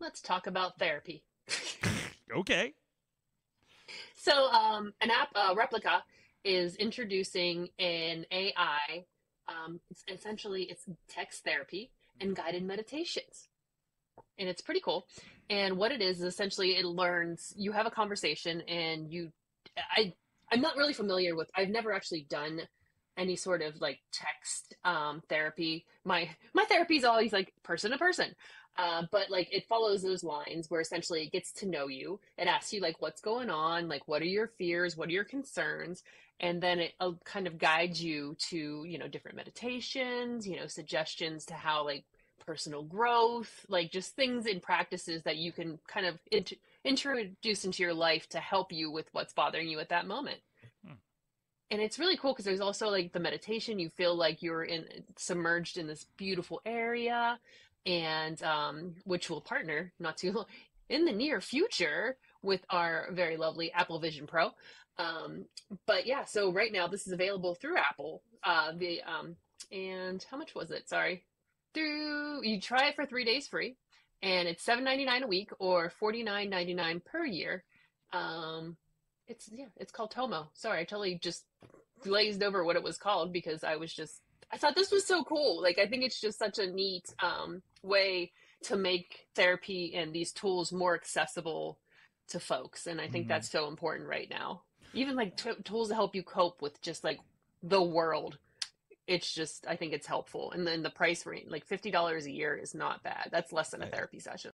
let's talk about therapy. okay. So, um, an app, uh, Replika, is introducing an AI. Um, it's essentially, it's text therapy and guided meditations, and it's pretty cool. And what it is, is essentially, it learns. You have a conversation, and you, I, I'm not really familiar with. I've never actually done any sort of like text um, therapy. My my therapy is always like person to person. Uh, but like it follows those lines where essentially it gets to know you. It asks you like what's going on, like what are your fears, what are your concerns, and then it uh, kind of guides you to you know different meditations, you know suggestions to how like personal growth, like just things and practices that you can kind of int- introduce into your life to help you with what's bothering you at that moment. And it's really cool because there's also like the meditation. You feel like you're in submerged in this beautiful area and um, which will partner not too long in the near future with our very lovely Apple Vision Pro. Um, but yeah, so right now this is available through Apple. Uh, the um, and how much was it? Sorry, through you try it for three days free, and it's seven ninety nine a week or forty nine ninety nine per year. Um, it's yeah, it's called Tomo. Sorry, I totally just glazed over what it was called because I was just I thought this was so cool. Like, I think it's just such a neat um, way to make therapy and these tools more accessible to folks. And I think mm-hmm. that's so important right now. Even like t- tools to help you cope with just like the world. It's just, I think it's helpful. And then the price range, like $50 a year is not bad. That's less than a therapy session.